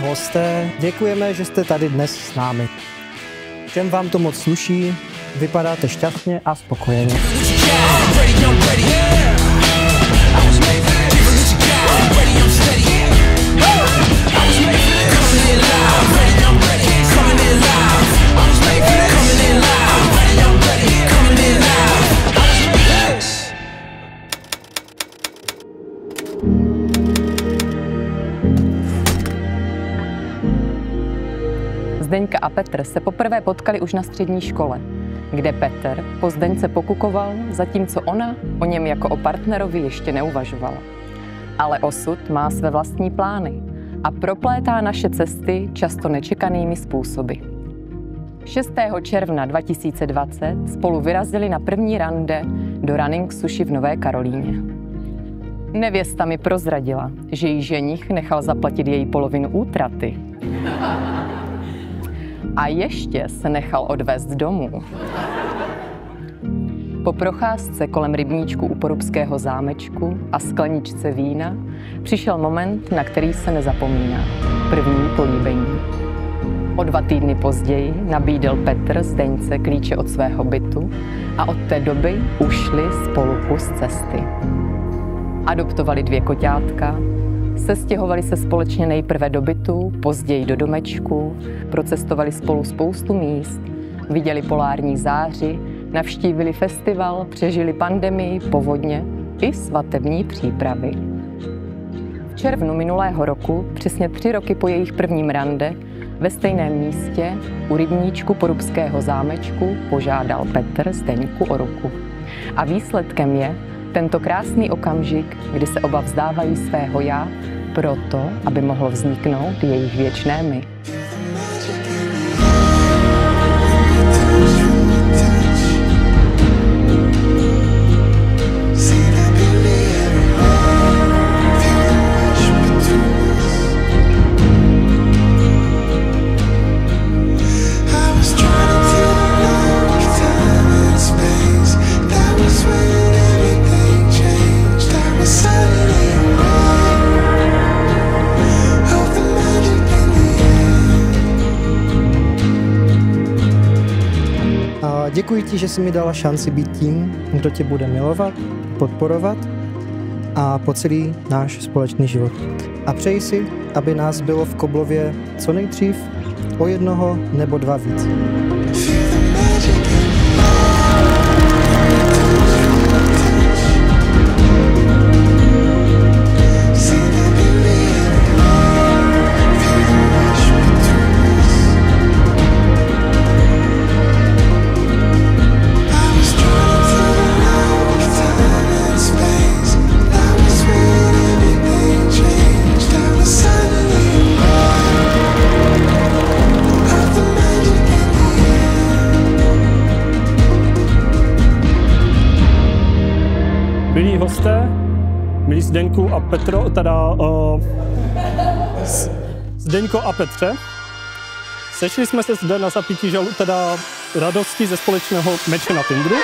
hosté, děkujeme, že jste tady dnes s námi. Všem vám to moc sluší, vypadáte šťastně a spokojeně. Zdeňka a Petr se poprvé potkali už na střední škole, kde Petr po Zdeňce pokukoval, zatímco ona o něm jako o partnerovi ještě neuvažovala. Ale osud má své vlastní plány a proplétá naše cesty často nečekanými způsoby. 6. června 2020 spolu vyrazili na první rande do Running Sushi v Nové Karolíně. Nevěsta mi prozradila, že jí ženich nechal zaplatit její polovinu útraty a ještě se nechal odvést domů. Po procházce kolem rybníčku u Porubského zámečku a skleničce vína přišel moment, na který se nezapomíná. První políbení. O dva týdny později nabídl Petr Zdeňce klíče od svého bytu a od té doby ušli spolu kus cesty. Adoptovali dvě koťátka, Sestěhovali se společně nejprve do bytu, později do domečku, procestovali spolu spoustu míst, viděli polární záři, navštívili festival, přežili pandemii, povodně i svatební přípravy. V červnu minulého roku, přesně tři roky po jejich prvním rande, ve stejném místě u rybníčku Porubského zámečku požádal Petr Zdeňku o ruku. A výsledkem je, tento krásný okamžik, kdy se oba vzdávají svého já, proto, aby mohlo vzniknout jejich věčné my. Děkuji ti, že jsi mi dala šanci být tím, kdo tě bude milovat, podporovat a po celý náš společný život. A přeji si, aby nás bylo v Koblově co nejdřív o jednoho nebo dva víc. Milí Zdenku a Petro, teda uh, Zdeňko a Petře, sešli jsme se zde na zapítí žalu, teda radosti ze společného meče na Tinderu.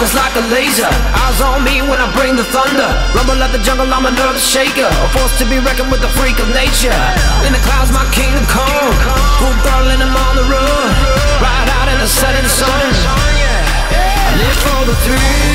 Focus like a laser. Eyes on me when I bring the thunder. Rumble like the jungle, I'm a nervous shaker. A force to be reckoned with the freak of nature. In the clouds, my kingdom come. Throttle and I'm on the run. Ride out in the setting sun. I live for the thrill